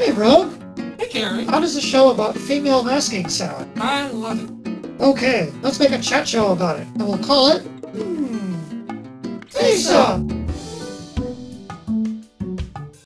Hey, Rob. Hey, Gary. How does a show about female masking sound? I love it. Okay, let's make a chat show about it, and we'll call it. Hmm. Lisa!